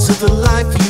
to of the life you